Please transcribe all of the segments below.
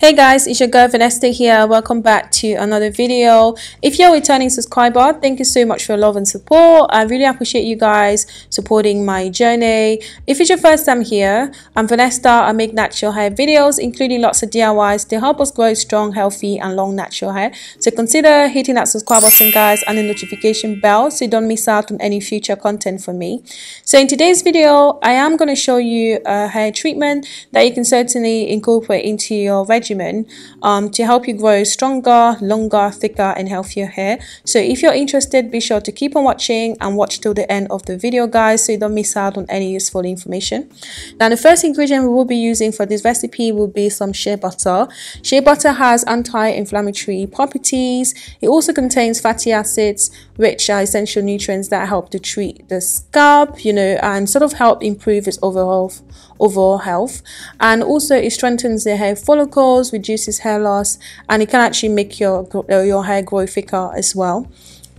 Hey guys, it's your girl Vanesta here. Welcome back to another video. If you're a returning subscriber, thank you so much for your love and support. I really appreciate you guys supporting my journey. If it's your first time here, I'm Vanesta. I make natural hair videos, including lots of DIYs to help us grow strong, healthy, and long natural hair. So consider hitting that subscribe button, guys, and the notification bell so you don't miss out on any future content from me. So in today's video, I am going to show you a hair treatment that you can certainly incorporate into your regimen regimen um, to help you grow stronger, longer, thicker and healthier hair. So if you're interested, be sure to keep on watching and watch till the end of the video guys so you don't miss out on any useful information. Now the first ingredient we will be using for this recipe will be some shea butter. Shea butter has anti-inflammatory properties. It also contains fatty acids which are essential nutrients that help to treat the scalp, you know, and sort of help improve its overall overall health. And also it strengthens the hair follicles reduces hair loss, and it can actually make your, uh, your hair grow thicker as well.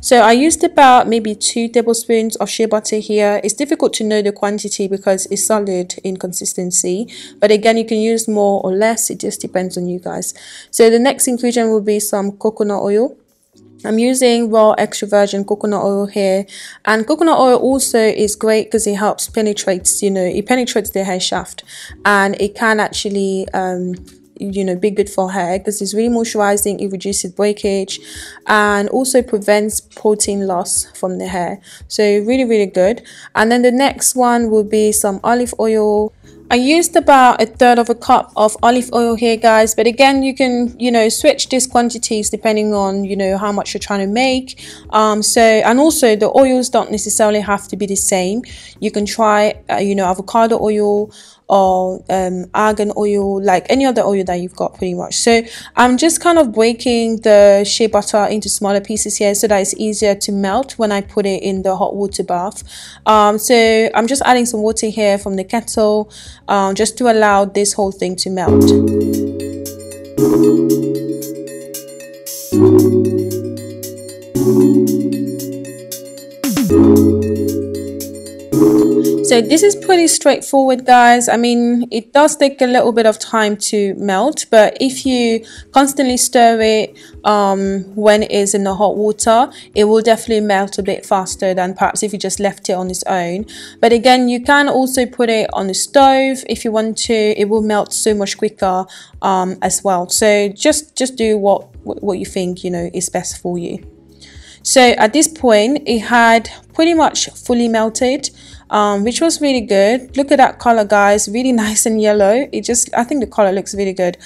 So I used about maybe two tablespoons of shea butter here. It's difficult to know the quantity because it's solid in consistency. But again, you can use more or less. It just depends on you guys. So the next ingredient will be some coconut oil. I'm using raw extra virgin coconut oil here. And coconut oil also is great because it helps penetrates you know it penetrates the hair shaft. And it can actually um, you know be good for hair because it's really moisturizing it reduces breakage and also prevents protein loss from the hair. So really really good. And then the next one will be some olive oil. I used about a third of a cup of olive oil here guys but again you can you know switch these quantities depending on you know how much you're trying to make. Um, so and also the oils don't necessarily have to be the same. You can try uh, you know avocado oil or um, argan oil, like any other oil that you've got pretty much. So I'm just kind of breaking the shea butter into smaller pieces here so that it's easier to melt when I put it in the hot water bath. Um, so I'm just adding some water here from the kettle um, just to allow this whole thing to melt. So this is pretty straightforward guys. I mean it does take a little bit of time to melt but if you constantly stir it um, when it is in the hot water it will definitely melt a bit faster than perhaps if you just left it on its own. But again you can also put it on the stove if you want to. It will melt so much quicker um, as well. So just just do what what you think you know is best for you. So at this point it had pretty much fully melted um, which was really good. Look at that color, guys. Really nice and yellow. It just, I think the color looks really good.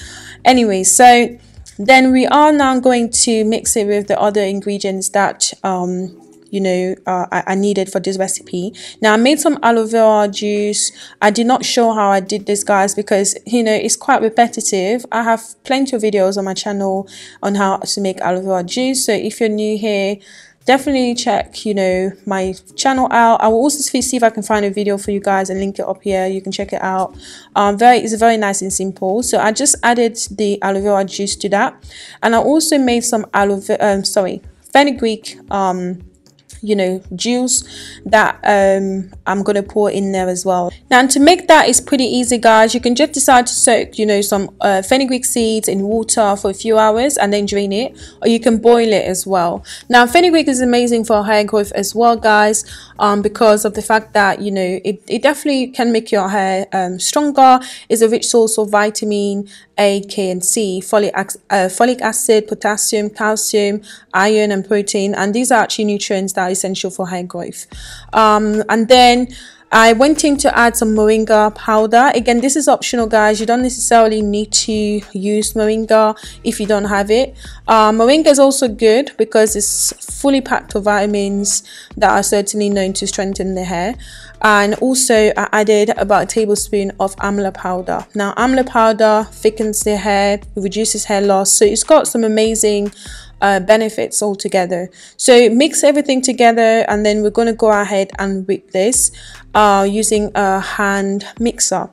Anyway, so then we are now going to mix it with the other ingredients that um, you know uh, I, I, needed for this recipe. Now i made some aloe vera juice. I did not show how i did this guys because you know it's quite repetitive. I have plenty of videos on my channel on how to make aloe vera juice. So if you're new here definitely check you know my channel out. I will also see if i can find a video for you guys and link it up here. You can check it out. Um very it's very nice and simple. So i just added the aloe vera juice to that. And i also made some aloe um sorry fenugreek um you know juice that um i'm gonna pour in there as well. Now to make that is pretty easy guys. You can just decide to soak you know some uh, fenugreek seeds in water for a few hours and then drain it or you can boil it as well. Now fenugreek is amazing for hair growth as well guys um because of the fact that you know it, it definitely can make your hair um, stronger is a rich source of vitamin a, K, and C, folic, uh, folic acid, potassium, calcium, iron, and protein. And these are actually nutrients that are essential for hair growth. Um, and then I went in to add some moringa powder. Again, this is optional, guys. You don't necessarily need to use moringa if you don't have it. Uh, moringa is also good because it's fully packed with vitamins that are certainly known to strengthen the hair. And also, I added about a tablespoon of amla powder. Now, amla powder thickens the hair, reduces hair loss, so it's got some amazing uh, benefits altogether. So mix everything together and then we're going to go ahead and whip this uh, using a hand mixer.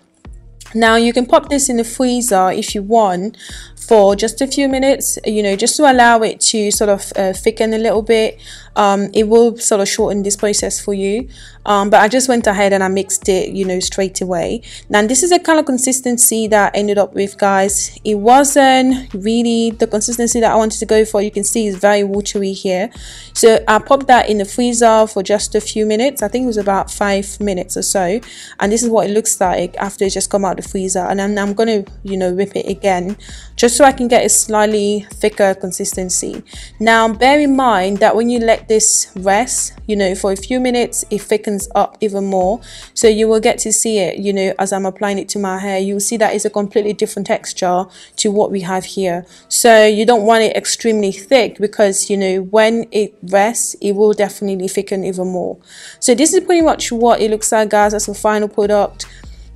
Now you can pop this in the freezer if you want for just a few minutes you know just to allow it to sort of uh, thicken a little bit. Um, it will sort of shorten this process for you. Um, but I just went ahead and I mixed it you know straight away. Now this is the kind of consistency that I ended up with guys. It wasn't really the consistency that I wanted to go for. You can see it's very watery here. So I popped that in the freezer for just a few minutes. I think it was about five minutes or so. And this is what it looks like after it's just come out the freezer and then I'm gonna you know whip it again just so I can get a slightly thicker consistency. Now bear in mind that when you let this rest you know for a few minutes it thickens up even more so you will get to see it you know as I'm applying it to my hair. You'll see that it's a completely different texture to what we have here. So you don't want it extremely thick because you know when it rests it will definitely thicken even more. So this is pretty much what it looks like guys. As a final product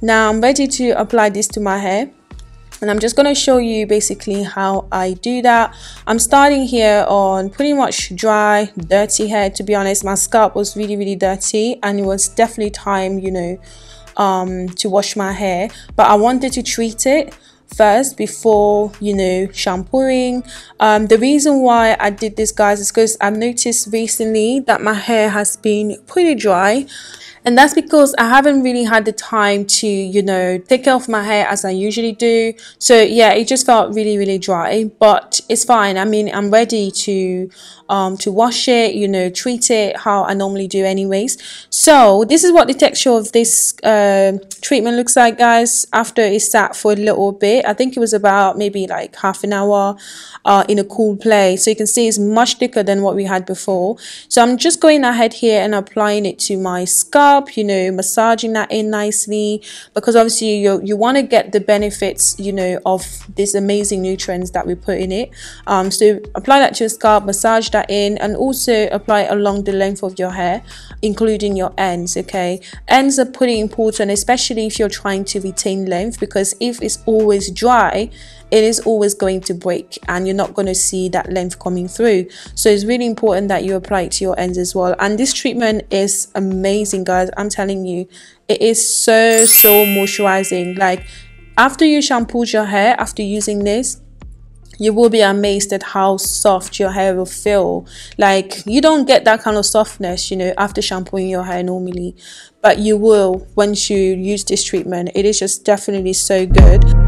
now I'm ready to apply this to my hair and I'm just going to show you basically how I do that. I'm starting here on pretty much dry, dirty hair. To be honest, my scalp was really, really dirty and it was definitely time, you know, um, to wash my hair. But I wanted to treat it first before you know shampooing um, the reason why i did this guys is because i've noticed recently that my hair has been pretty dry and that's because I haven't really had the time to, you know, take care of my hair as I usually do. So yeah, it just felt really, really dry, but it's fine. I mean, I'm ready to, um, to wash it, you know, treat it how I normally do anyways. So this is what the texture of this, uh, treatment looks like guys after it sat for a little bit. I think it was about maybe like half an hour, uh, in a cool place. So you can see it's much thicker than what we had before. So I'm just going ahead here and applying it to my scalp you know, massaging that in nicely because obviously you you want to get the benefits, you know, of these amazing nutrients that we put in it. Um, so apply that to your scalp, massage that in, and also apply it along the length of your hair, including your ends. Okay, ends are pretty important, especially if you're trying to retain length because if it's always dry it is always going to break and you're not going to see that length coming through. So it's really important that you apply it to your ends as well. And this treatment is amazing guys. I'm telling you it is so so moisturizing. Like after you shampoo your hair after using this you will be amazed at how soft your hair will feel. Like you don't get that kind of softness you know after shampooing your hair normally. But you will once you use this treatment. It is just definitely so good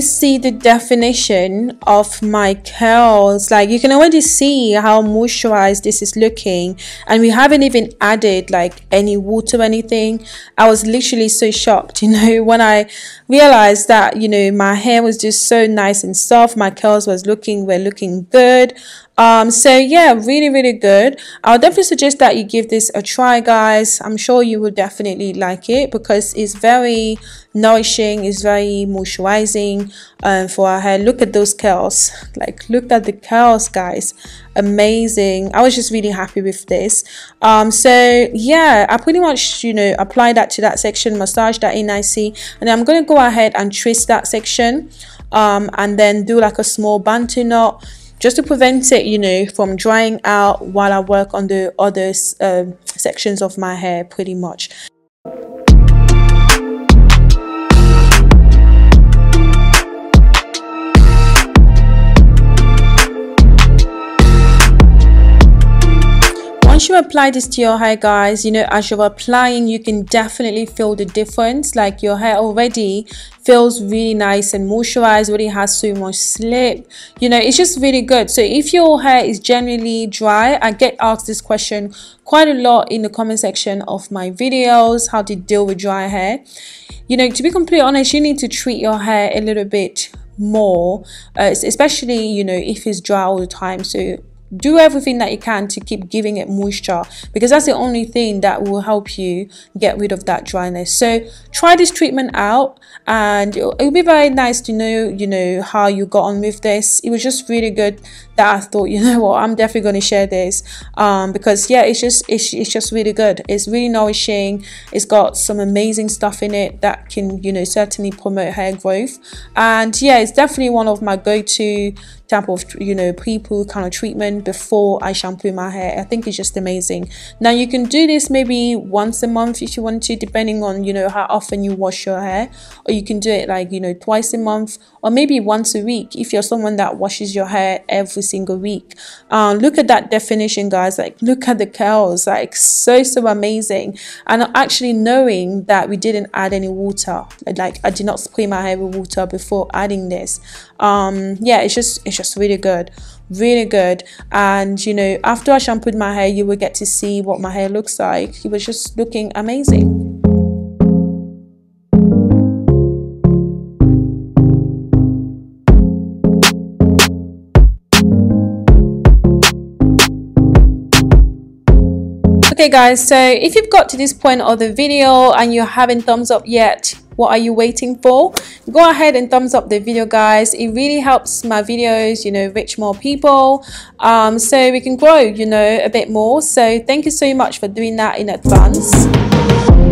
guys can you see the definition of my curls. Like you can already see how moisturized this is looking and we haven't even added like any water or anything. I was literally so shocked you know when i realized that you know my hair was just so nice and soft. My curls was looking were looking good. Um so yeah really really good. I'll definitely suggest that you give this a try guys. I'm sure you will definitely like it because it's very nourishing it's very moisturizing um, for our hair. Look at those curls. Like look at the curls guys. Amazing. I was just really happy with this. Um so yeah i pretty much you know apply that to that section massage that in nicely and i'm going to go ahead and twist that section um and then do like a small bantu knot just to prevent it, you know, from drying out while I work on the other um, sections of my hair pretty much. You apply this to your hair guys you know as you're applying you can definitely feel the difference. Like your hair already feels really nice and moisturized already has so much slip. You know it's just really good. So if your hair is generally dry i get asked this question quite a lot in the comment section of my videos. How to deal with dry hair? You know to be completely honest you need to treat your hair a little bit more uh, especially you know if it's dry all the time. So do everything that you can to keep giving it moisture because that's the only thing that will help you get rid of that dryness. So try this treatment out and it'll, it'll be very nice to know you know how you got on with this. It was just really good that I thought, you know what, I'm definitely going to share this um, because yeah, it's just it's, it's just really good. It's really nourishing. It's got some amazing stuff in it that can you know certainly promote hair growth, and yeah, it's definitely one of my go-to type of you know people kind of treatment before I shampoo my hair. I think it's just amazing. Now you can do this maybe once a month if you want to, depending on you know how often you wash your hair, or you can do it like you know twice a month or maybe once a week if you're someone that washes your hair every single week. Um, look at that definition, guys. Like look at the curls, like so so amazing. And actually knowing that we didn't add any water, like I did not spray my hair with water before adding this. Um, yeah, it's just it's just really good really good and you know after i shampooed my hair you will get to see what my hair looks like it was just looking amazing okay guys so if you've got to this point of the video and you haven't thumbs up yet what are you waiting for? Go ahead and thumbs up the video guys. It really helps my videos you know reach more people um, so we can grow you know a bit more. So thank you so much for doing that in advance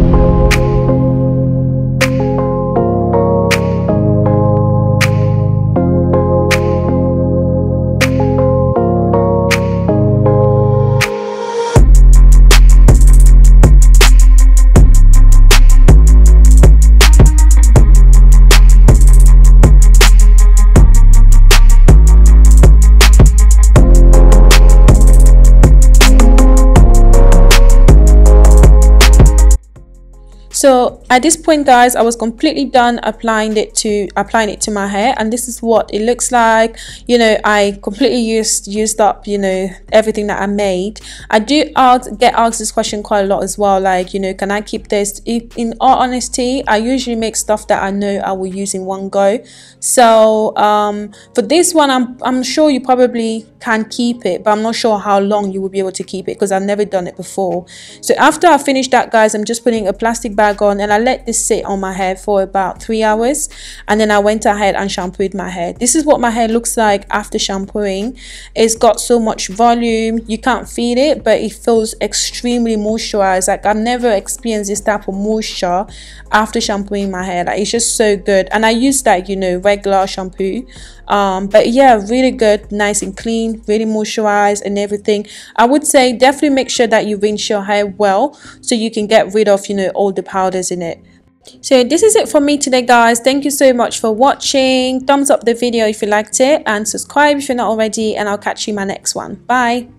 so at this point guys i was completely done applying it to applying it to my hair and this is what it looks like. You know i completely used used up you know everything that i made. I do ask get asked this question quite a lot as well like you know can i keep this? In all honesty i usually make stuff that i know i will use in one go. So um for this one i'm i'm sure you probably can keep it but i'm not sure how long you will be able to keep it because i've never done it before. So after i finish that guys i'm just putting a plastic bag on and I let this sit on my hair for about three hours and then I went ahead and shampooed my hair. This is what my hair looks like after shampooing. It's got so much volume, you can't feel it, but it feels extremely moisturized. Like I've never experienced this type of moisture after shampooing my hair. Like it's just so good. And I use that, you know, regular shampoo. Um, but yeah, really good, nice and clean, really moisturized and everything. I would say definitely make sure that you rinse your hair well so you can get rid of, you know, all the powders in it. So this is it for me today guys. Thank you so much for watching. Thumbs up the video if you liked it and subscribe if you're not already and I'll catch you in my next one. Bye.